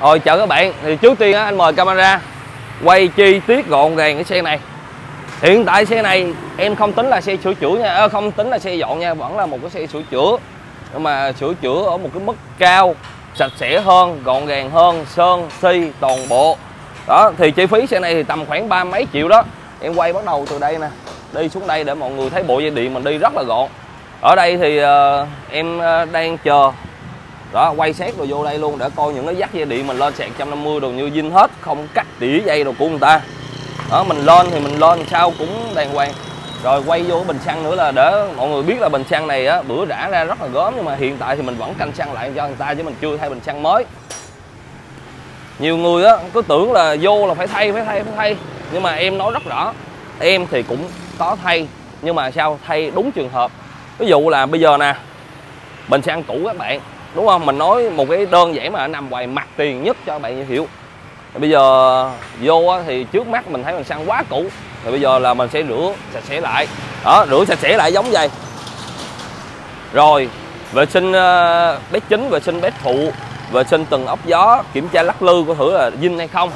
Rồi chào các bạn, thì trước tiên á, anh mời camera quay chi tiết gọn gàng cái xe này. Hiện tại xe này em không tính là xe sửa chữa nha, à, không tính là xe dọn nha, vẫn là một cái xe sửa chữa. Nhưng mà sửa chữa ở một cái mức cao, sạch sẽ hơn, gọn gàng hơn, sơn, si toàn bộ. Đó, thì chi phí xe này thì tầm khoảng ba mấy triệu đó. Em quay bắt đầu từ đây nè, đi xuống đây để mọi người thấy bộ dây điện mình đi rất là gọn. Ở đây thì uh, em ờ, đang chờ đó, quay xét rồi vô đây luôn, để coi những cái dắt dây điện mình lên sạc 150 đồ như zin hết, không cắt tỉa dây đồ của người ta. Đó, mình lên thì mình lên, sao cũng đàng hoàng. Rồi quay vô cái bình xăng nữa là để mọi người biết là bình xăng này á, bữa rã ra rất là gớm, nhưng mà hiện tại thì mình vẫn canh xăng lại cho người ta chứ mình chưa thay bình xăng mới. Nhiều người á, cứ tưởng là vô là phải thay phải thay phải thay. Nhưng mà em nói rất rõ, em thì cũng có thay, nhưng mà sao thay đúng trường hợp. Ví dụ là bây giờ nè, bình xăng cũ các bạn đúng không? Mình nói một cái đơn giản mà nằm ngoài mặt tiền nhất cho bạn hiểu. Bây giờ vô thì trước mắt mình thấy mình xăng quá cũ. Rồi bây giờ là mình sẽ rửa sạch sẽ lại. Đó, rửa sạch sẽ lại giống vậy. Rồi, vệ sinh ờ, bếp chính, vệ sinh bếp phụ, vệ sinh từng ốc gió, kiểm tra lắc lư có thử là dinh hay không?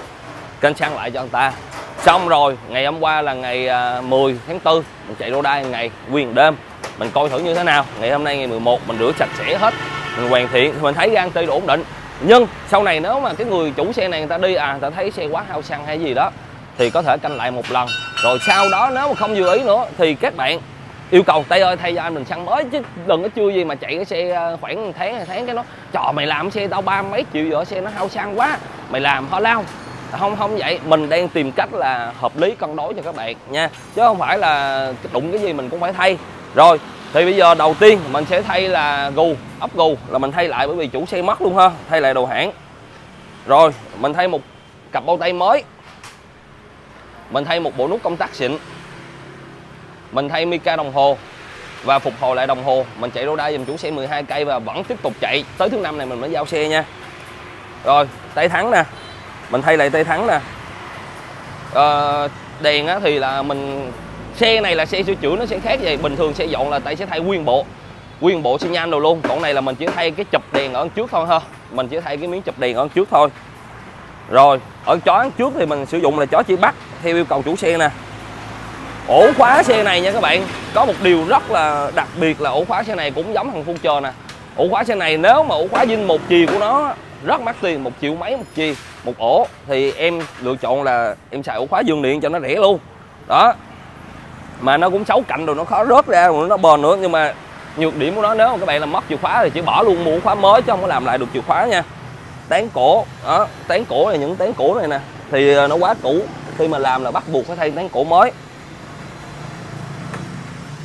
Canh xăng lại cho người ta. Xong rồi, ngày hôm qua là ngày ờ, 10 tháng 4 mình chạy đô đai ngày quyền đêm. Mình coi thử như thế nào. Ngày hôm nay ngày 11 mình rửa sạch sẽ hết mình hoàn thiện, thì mình thấy gan ti ổn định. Nhưng sau này nếu mà cái người chủ xe này người ta đi à người ta thấy xe quá hao xăng hay gì đó, thì có thể canh lại một lần. Rồi sau đó nếu mà không vừa ý nữa, thì các bạn yêu cầu tay ơi, thay cho anh mình xăng mới, chứ đừng có chưa gì mà chạy cái xe à, khoảng tháng, hai tháng cái nó trò mày làm xe tao ba mấy triệu vợ xe nó hao xăng quá. Mày làm ho lao. À, không không vậy. Mình đang tìm cách là hợp lý cân đối cho các bạn nha. Chứ không phải là đụng cái gì mình cũng phải thay. Rồi thì bây giờ đầu tiên mình sẽ thay là gù ốc gù là mình thay lại bởi vì chủ xe mất luôn ha thay lại đồ hãng. Rồi mình thay một cặp bao tay mới. Mình thay một bộ nút công tắc xịn. Mình thay mica đồng hồ và phục hồi lại đồng hồ. Mình chạy đô đa dùm chủ xe 12 cây và vẫn tiếp tục chạy. Tới thứ năm này mình mới giao xe nha. Rồi tay thắng nè. Mình thay lại tay thắng nè. À, đèn á, thì là mình xe này là xe sửa chữa, nó sẽ khác vậy. Bình thường xe dọn là tay sẽ thay nguyên bộ. Nguyên bộ xi nhan đồ luôn. Còn này là mình chỉ thay cái chụp đèn ở trước thôi ha. Mình chỉ thay cái miếng chụp đèn ở trước thôi. Rồi, ở chó trước thì mình sử dụng là chó chỉ bắt theo yêu cầu chủ xe nè. Ổ khóa xe này nha các bạn. Có một điều rất là đặc biệt là ổ khóa xe này cũng giống thằng phun chờ nè. Ổ khóa xe này nếu mà ổ khóa dinh một chì của nó, rất mắc tiền, một triệu mấy một chi một ổ, thì em lựa chọn là em xài ổ khóa dương điện cho nó rẻ luôn. Đó mà nó cũng xấu cạnh rồi nó khó rớt ra rồi nó bền nữa. Nhưng mà nhược điểm của nó nếu mà các bạn làm mất chìa khóa thì chỉ bỏ luôn mua khóa mới chứ không có làm lại được chìa khóa nha. Tán cổ đó tán cổ là những tán cổ này nè. Thì ờ, nó quá cũ. Khi mà làm là bắt buộc phải thay tán cổ mới.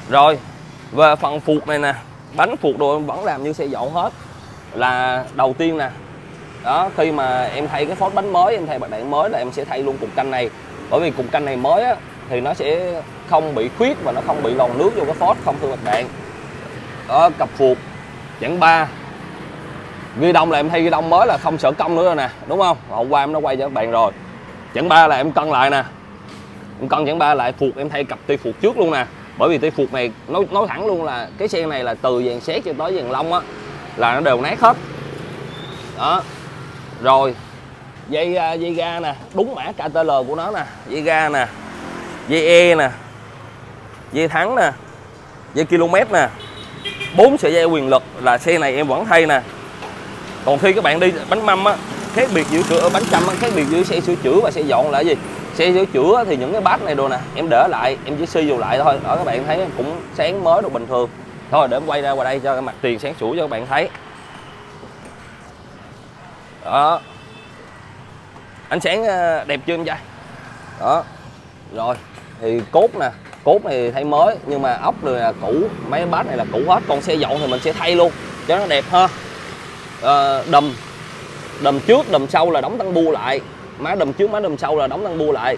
Rồi về phần phuộc này nè. Bánh phuộc đồ vẫn làm như xe dọn hết. Là đầu tiên nè. Đó khi mà em thay cái phốt bánh mới em thay bạc đạn mới là em sẽ thay luôn cục canh này. Bởi vì cục canh này mới á, thì nó sẽ không bị khuyết và nó không bị lòn nước vô cái phốt, không thương các bạn. Đó, cặp phuộc chẳng ba. Ghi đông là em thay ghi đông mới là không sợ công nữa rồi nè, đúng không? Hôm qua em đã quay cho các bạn rồi. Chẳng ba là em cân lại nè. Em cân chẳng ba lại phuộc, em thay cặp ti phuộc trước luôn nè. Bởi vì ti phuộc này, nói nói thẳng luôn là cái xe này là từ dàn xét cho tới dàn lông á, là nó đều nát hết. Đó. Rồi, dây à, dây ga nè, đúng mã KTL của nó nè, dây ga nè dây E nè, dây thắng nè, dây km nè. Bốn sợi dây quyền lực là xe này em vẫn thay nè. Còn khi các bạn đi bánh mâm á, khác biệt giữa cửa bánh trăm khác biệt giữa xe sửa chữa và xe dọn là gì? Xe sửa chữa thì những cái bát này đồ nè, em để lại, em chỉ xi vô lại thôi. Đó, các bạn thấy cũng sáng mới được bình thường. Thôi, để em quay ra qua đây cho cái mặt tiền sáng sủa cho các bạn thấy. Đó. Ánh sáng ờ, đẹp chưa em trai? Đó. Rồi thì cốt nè cốt này thay mới nhưng mà ốc này là cũ mấy bát này là cũ hết còn xe dọn thì mình sẽ thay luôn cho nó đẹp ha. À, đầm đầm trước đầm sau là đóng tăng bu lại má đầm trước má đầm sau là đóng tăng bu lại.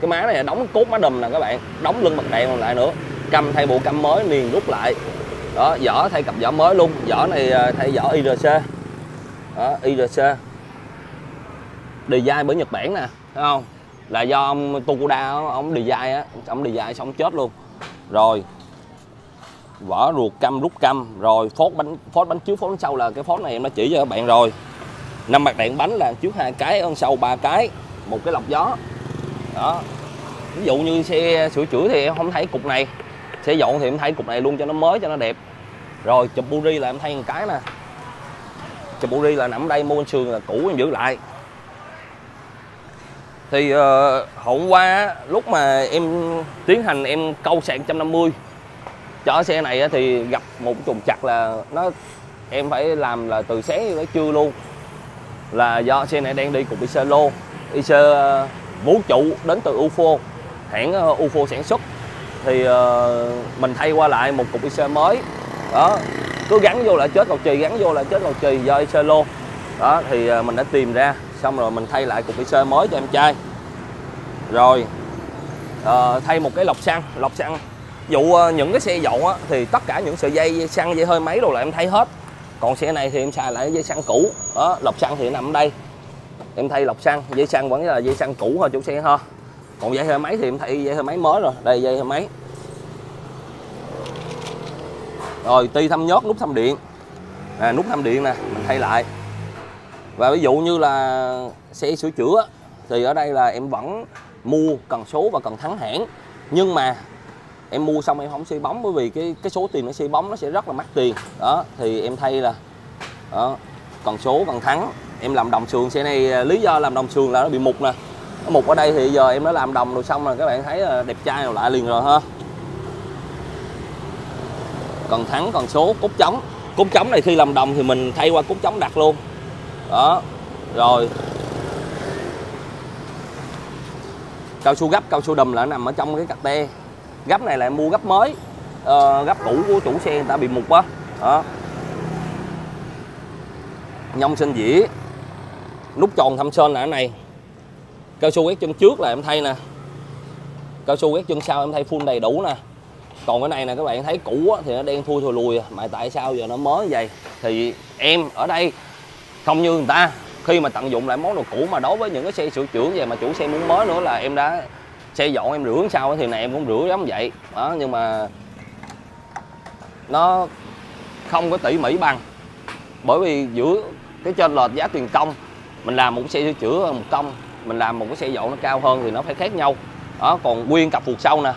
Cái má này là đóng cốt má đầm nè các bạn đóng lưng mặt đèn còn lại nữa cầm thay bộ căm mới liền rút lại. Đó vỏ thay cặp vỏ mới luôn vỏ này ờ, thay vỏ IRC đó IRC design bởi Nhật Bản nè thấy không? Là do ông Tokuda ông design á, ông design xong chết luôn. Rồi, vỏ ruột căm rút căm rồi, phốt bánh phốt bánh trước phốt bánh sau là cái phốt này em đã chỉ cho các bạn rồi. Năm mặt đèn bánh là trước hai cái ơn sau ba cái, một cái lọc gió. Đó. Ví dụ như xe sửa chữa thì em không thấy cục này. Xe dọn thì em thấy cục này luôn cho nó mới, cho nó đẹp. Rồi chụp buri là em thay một cái nè. Chụp buri là nằm đây, mua sườn là cũ, em giữ lại thì ờ, uh, hôm qua lúc mà em tiến hành em câu sạn 150 chở xe này thì gặp một trùng chặt là nó em phải làm là từ sáng tới trưa luôn. Là do xe này đang đi cùng IC lô. IC ờ, vũ trụ đến từ UFO hãng ờ, UFO sản xuất. Thì uh, mình thay qua lại một cục IC mới. Đó cứ gắn vô lại chết cầu chì gắn vô lại chết cầu chì do IC lô. Đó thì uh, mình đã tìm ra xong rồi mình thay lại cục IC mới cho em trai. Rồi uh, thay một cái lọc xăng lọc xăng. Dụ uh, ờ, những cái xe dọn á, thì tất cả những sợi dây xăng dây hơi máy đồ là em thay hết. Còn xe này thì em xài lại dây xăng cũ. Đó lọc xăng thì nằm ở đây. Em thay lọc xăng dây xăng vẫn là dây xăng cũ thôi chủ xe thôi còn dây hơi máy thì em thay dây hơi máy mới rồi đây dây hơi máy rồi ti thăm nhớt nút thăm điện. À, nút thăm điện nè mình thay lại và ví dụ như là xe sửa chữa, thì ở đây là em vẫn mua cần số và cần thắng hãng. Nhưng mà em mua xong em không xây bóng bởi vì cái cái số tiền nó xây bóng nó sẽ rất là mắc tiền. Đó, thì em thay là, đó, cần số, cần thắng. Em làm đồng sườn xe này à, lý do làm đồng sườn là nó bị mục nè. Mục ở đây thì giờ em đã làm đồng rồi xong rồi các bạn thấy là đẹp trai rồi lại liền rồi ha. Cần thắng, cần số, cốt chống. Cốt chống này khi làm đồng thì mình thay qua cốt chống đặt luôn đó rồi. Cao su gấp cao su đùm là nằm ở trong cái cặp te. Gấp này là em mua gấp mới. Ờ, gấp cũ của chủ xe người ta bị mục á đó. nhông sinh dĩa nút tròn thăm sơn là cái này. Cao su quét chân trước là em thay nè. Cao su quét chân sau em thay full đầy đủ nè. Còn cái này nè các bạn thấy cũ á, thì nó đen thui thùi lùi. Mà tại sao giờ nó mới vậy? Thì em ở đây không như người ta, khi mà tận dụng lại món đồ cũ mà đối với những cái xe sửa chữa về mà chủ xe muốn mới nữa là em đã xe dọn, em rửa sau thì này em cũng rửa giống vậy. Đó, nhưng mà nó không có tỉ mỉ bằng. Bởi vì giữa cái trên lệch giá tiền công, mình làm một cái xe sửa chữa, một công, mình làm một cái xe dọn nó cao hơn thì nó phải khác nhau. Đó, còn nguyên cặp phục sau nè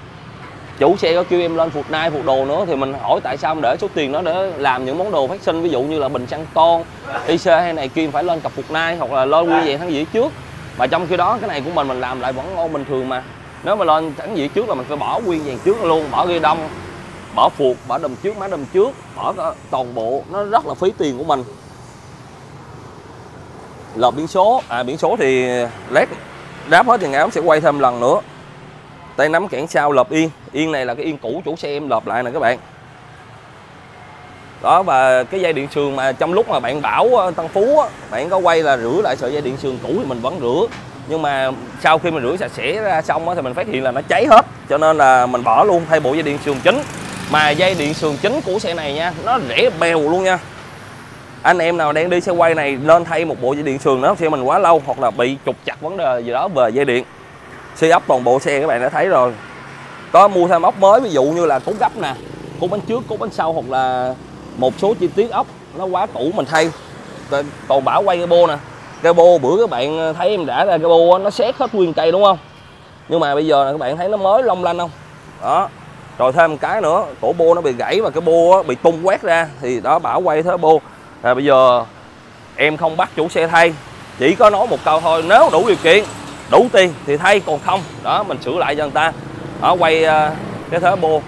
chủ xe có kêu em lên phục nai, phục đồ nữa, thì mình hỏi tại sao để số tiền đó để làm những món đồ phát sinh, ví dụ như là bình xăng con IC hay này kia phải lên cặp phục nai hoặc là lên nguyên dạng tháng dĩ trước. Mà trong khi đó, cái này của mình mình làm lại vẫn ngon bình thường mà. Nếu mà lên tháng dĩ trước là mình phải bỏ nguyên vàng trước luôn, bỏ ghi đông, bỏ phuộc bỏ đầm trước, má đầm trước, bỏ toàn bộ. Nó rất là phí tiền của mình. Lợp biển số. À biển số thì led đáp hết tiền áo sẽ quay thêm lần nữa tay nắm kẽn sau lợp yên. Yên này là cái yên cũ chủ xe em lợp lại nè các bạn. Đó và cái dây điện sườn mà trong lúc mà bạn bảo ờ, Tân Phú á, bạn có quay là rửa lại sợi dây điện sườn cũ thì mình vẫn rửa. Nhưng mà sau khi mình rửa sạch sẽ ra xong á, thì mình phát hiện là nó cháy hết. Cho nên là mình bỏ luôn thay bộ dây điện sườn chính. Mà dây điện sườn chính của xe này nha nó rẻ bèo luôn nha. Anh em nào đang đi xe quay này nên thay một bộ dây điện sườn nữa xe mình quá lâu hoặc là bị trục chặt vấn đề gì đó về dây điện xe ốc toàn bộ xe các bạn đã thấy rồi. Có mua thêm ốc mới ví dụ như là cốt gấp nè cốt bánh trước cốt bánh sau hoặc là một số chi tiết ốc nó quá cũ mình thay. Còn bảo quay cái bô nè. Cái bô bữa các bạn thấy em đã ra cái bô nó xét hết nguyên cây đúng không? Nhưng mà bây giờ các bạn thấy nó mới long lanh không? Đó. Rồi thêm một cái nữa cổ bô nó bị gãy và cái bô bị tung quét ra thì đó bảo quay thế bô. À, bây giờ em không bắt chủ xe thay chỉ có nói một câu thôi nếu đủ điều kiện đủ tiền thì thay còn không đó mình sửa lại cho người ta. Đó quay ờ, cái thế bô.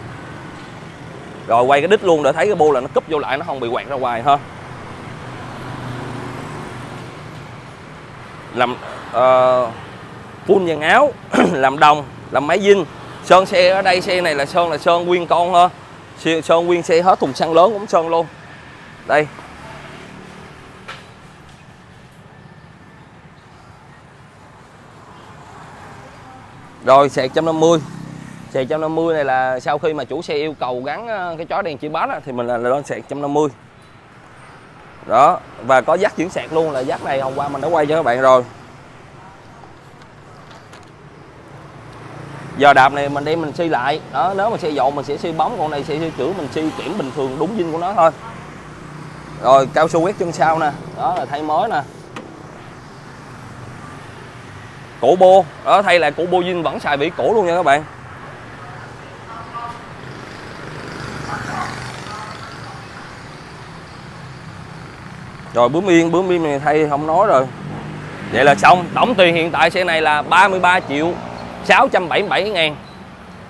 Rồi quay cái đít luôn để thấy cái bô là nó cúp vô lại nó không bị quẹt ra ngoài ha. Làm uh, phun dàn áo làm đồng làm máy dinh. Sơn xe ở đây xe này là sơn là sơn nguyên con ha, sơn nguyên xe hết thùng xăng lớn cũng sơn luôn. Đây. Rồi sạc 150 sạc 150 này là sau khi mà chủ xe yêu cầu gắn ờ, cái chó đèn chỉ bát thì mình là lên sạc 150 đó, và có dắt chuyển sạc luôn là dắt này hôm qua mình đã quay cho các bạn rồi. Giờ đạp này mình đem mình xi lại. Đó, nếu mà xe dọn mình sẽ xi bóng còn này sẽ chữ, mình xi kiểm bình thường đúng dinh của nó thôi. Rồi, cao su quét chân sau nè. Đó, là thay mới nè cổ bô. Đó thay lại cổ bô zin vẫn xài vỉ cổ luôn nha các bạn. Rồi bướm yên bướm yên này thay không nói rồi. Vậy là xong. Tổng tiền hiện tại xe này là 33 triệu 677 ngàn.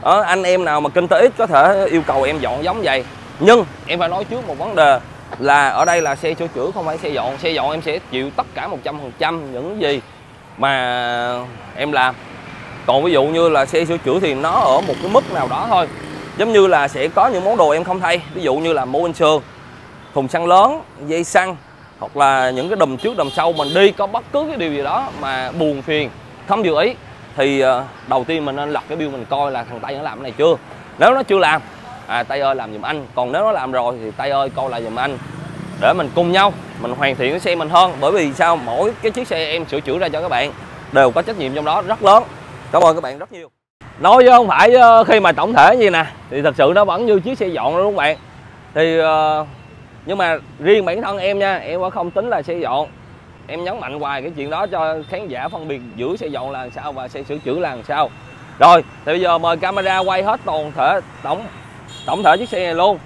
Đó, anh em nào mà kinh tế ít có thể yêu cầu em dọn giống vậy. Nhưng em phải nói trước một vấn đề là ở đây là xe sửa chữa không phải xe dọn. Xe dọn em sẽ chịu tất cả 100% những gì mà em làm. Còn ví dụ như là xe sửa chữa thì nó ở một cái mức nào đó thôi. Giống như là sẽ có những món đồ em không thay. Ví dụ như là mô sườn, thùng xăng lớn, dây xăng, hoặc là những cái đầm trước đầm sau mình đi, có bất cứ cái điều gì đó mà buồn phiền không vừa ý, thì ờ, đầu tiên mình nên lật cái bill mình coi là thằng tây nó làm cái này chưa. Nếu nó chưa làm à tây ơi, làm giùm anh. Còn nếu nó làm rồi thì tây ơi, coi lại giùm anh để mình cùng nhau, mình hoàn thiện cái xe mình hơn. Bởi vì sao? Mỗi cái chiếc xe em sửa chữa ra cho các bạn đều có trách nhiệm trong đó rất lớn. Cảm ơn các bạn rất nhiều. Nói chứ không phải ờ, khi mà tổng thể như nè, thì thật sự nó vẫn như chiếc xe dọn luôn không bạn? Thì ờ, nhưng mà riêng bản thân em nha, em cũng không tính là xe dọn. Em nhấn mạnh hoài cái chuyện đó cho khán giả phân biệt giữa xe dọn là làm sao và xe sửa chữa là làm sao. Rồi, thì bây giờ mời camera quay hết toàn thể, tổng tổng thể chiếc xe này luôn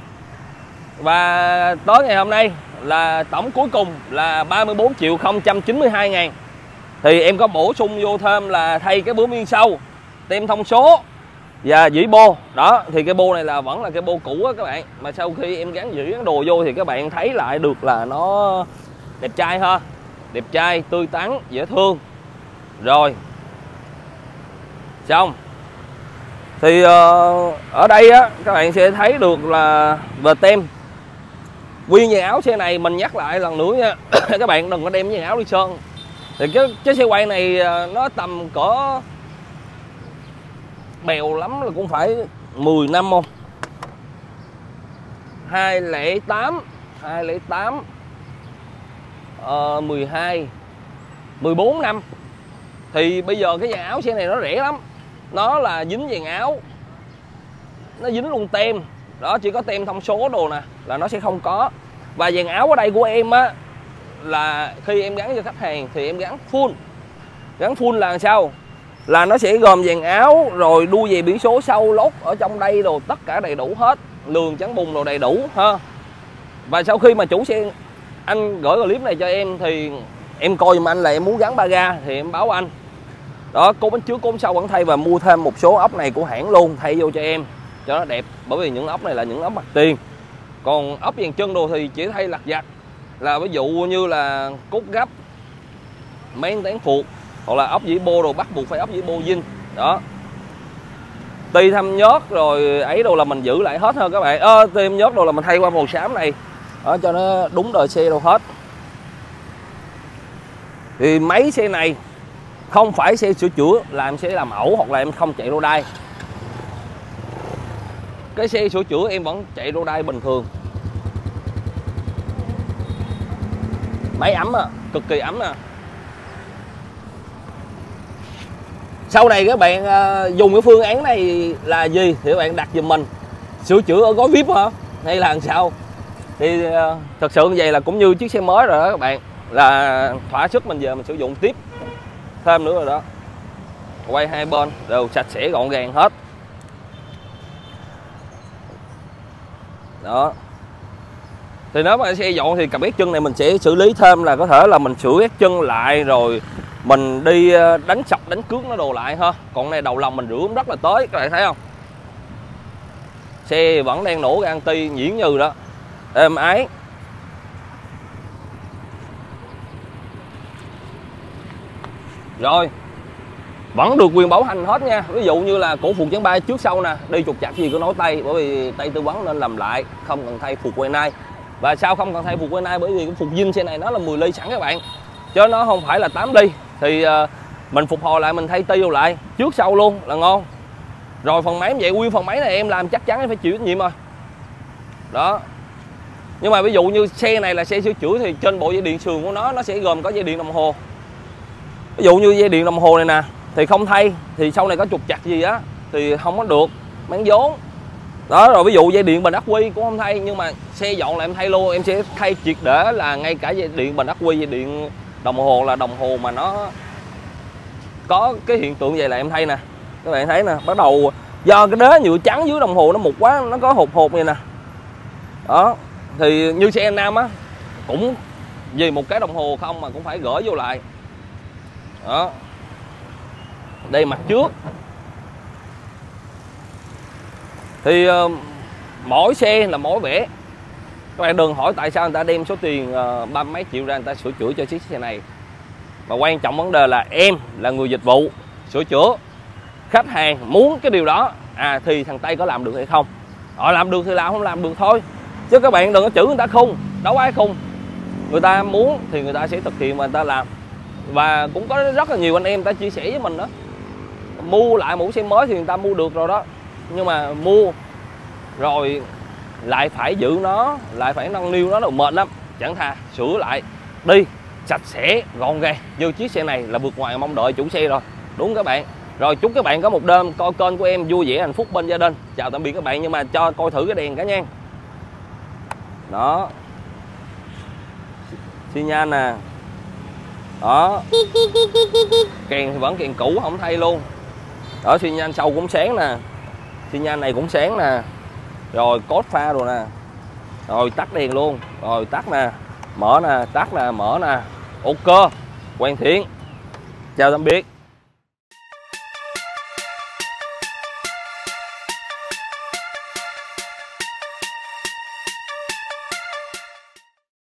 và tới ngày hôm nay là tổng cuối cùng là 34 triệu 092 ngàn. Thì em có bổ sung vô thêm là thay cái bướm yên sâu tem thông số và dĩ bô. Đó thì cái bô này là vẫn là cái bô cũ á các bạn. Mà sau khi em gắn dĩ gắn đồ vô thì các bạn thấy lại được là nó đẹp trai ha. Đẹp trai tươi tắn dễ thương. Rồi. Xong. Thì uh, ở đây á các bạn sẽ thấy được là về tem nguyên dàn áo xe này mình nhắc lại lần nữa nha. Các bạn đừng có đem dàn áo đi sơn. Thì cái cái xe quay này à, nó tầm cỡ bèo lắm là cũng phải 10 năm không? 208 208 uh, 12 14 năm. Thì bây giờ cái dàn áo xe này nó rẻ lắm. Nó là dính dàn áo. Nó dính luôn tem. Đó chỉ có tem thông số đồ nè là nó sẽ không có và dàn áo ở đây của em á, là khi em gắn cho khách hàng thì em gắn full. Gắn full là sao? Là nó sẽ gồm dàn áo, rồi đuôi về biển số sau lốt ở trong đây đồ, tất cả đầy đủ hết. Lường chắn bùng đồ đầy đủ, ha. Và sau khi mà chủ xe anh gửi clip này cho em thì em coi giùm anh là em muốn gắn ba ga thì em báo anh. Đó cố bánh trước cốp sau vẫn thay và mua thêm một số ốc này của hãng luôn, thay vô cho em, cho nó đẹp. Bởi vì những ốc này là những ốc mặt tiền còn ốc dàn chân đồ thì chỉ thay lặt vặt. Là ví dụ như là cốt gấp mấy tán phuộc hoặc là ốc dĩ bô đồ bắt buộc phải ốc dĩ bô dinh. Đó. Ti thăm nhớt rồi ấy đồ là mình giữ lại hết hơn các bạn. Ơ à, ti nhớt đồ là mình thay qua màu xám này. Đó, cho nó đúng đời xe đâu hết. Thì mấy xe này không phải xe sửa chữa làm xe làm ẩu hoặc là em không chạy lô đai cái xe sửa chữa em vẫn chạy đô đai bình thường. Máy ấm à, cực kỳ ấm à sau này các bạn à, dùng cái phương án này là gì thì các bạn đặt giùm mình. Sửa chữa ở gói vip hả? Hay là làm sao? Thì à, thật sự như vậy là cũng như chiếc xe mới rồi đó các bạn. Là thỏa sức mình giờ mình sử dụng tiếp. Thêm nữa rồi đó. Quay hai bên đều sạch sẽ gọn gàng hết. Đó. Thì nếu mà xe dọn thì cặp ép chân này mình sẽ xử lý thêm là có thể là mình sửa ép chân lại rồi mình đi ờ, đánh sọc đánh cước nó đồ lại ha. Còn này đầu lòng mình rửa rất là tới, các bạn thấy không? Xe vẫn đang nổ gan ti nhuyễn như đó. Êm ái. Rồi vẫn được quyền bảo hành hết nha. Ví dụ như là cổ phụ chắn bay trước sau nè đi trục chặt gì có nói tay bởi vì tay tư vấn nên làm lại không cần thay phục quay nai và sao không cần thay phục quay nai bởi vì cái phục dinh xe này nó là 10 ly sẵn các bạn. Chứ nó không phải là 8 ly. Thì uh, mình phục hồi lại mình thay tiêu lại trước sau luôn là ngon. Rồi phần máy vậy nguyên phần máy này em làm chắc chắn em phải chịu trách nhiệm rồi. Đó. Nhưng mà ví dụ như xe này là xe sửa chữa thì trên bộ dây điện sườn của nó nó sẽ gồm có dây điện đồng hồ. Ví dụ như dây điện đồng hồ này nè thì không thay, thì sau này có trục chặt gì á, thì không có được, bán vốn. Đó, rồi ví dụ dây điện bình ắc quy cũng không thay, nhưng mà xe dọn là em thay luôn, em sẽ thay triệt để là ngay cả dây điện bình ắc quy, dây điện đồng hồ là đồng hồ mà nó có cái hiện tượng vậy là em thay nè. Các bạn thấy nè, bắt đầu do cái đế nhựa trắng dưới đồng hồ nó mục quá, nó có hột hột này nè. Đó, thì như xe nam á, cũng vì một cái đồng hồ không mà cũng phải gỡ vô lại. Đó đây mặt trước. Thì ờ, mỗi xe là mỗi vẻ các bạn đừng hỏi tại sao người ta đem số tiền ờ, ba mấy triệu ra người ta sửa chữa cho chiếc xe này. Mà quan trọng vấn đề là em là người dịch vụ, sửa chữa. Khách hàng muốn cái điều đó à thì thằng tây có làm được hay không? Họ làm được thì làm, không làm được thôi. Chứ các bạn đừng có chữ người ta khung đâu ai khung người ta muốn thì người ta sẽ thực hiện mà người ta làm. Và cũng có rất là nhiều anh em ta chia sẻ với mình đó mua lại mũ xe mới thì người ta mua được rồi đó. Nhưng mà mua rồi lại phải giữ nó, lại phải nâng niu nó là mệt lắm. Chẳng thà sửa lại đi, sạch sẽ, gọn gàng. Như chiếc xe này là vượt ngoài mong đợi chủ xe rồi. Đúng các bạn. Rồi chúc các bạn có một đêm coi kênh của em vui vẻ, hạnh phúc bên gia đình. Chào tạm biệt các bạn, nhưng mà cho coi thử cái đèn cả nha đó. Xi nhan nè. Đó. Kèn thì vẫn kèn cũ, không thay luôn đó, xi nhan sau cũng sáng nè. Xi nhan này cũng sáng nè. Rồi, cốt pha rồi nè. Rồi, tắt đèn luôn. Rồi, tắt nè. Mở nè, tắt nè, mở nè. Ok quen thiện. Chào tạm biệt.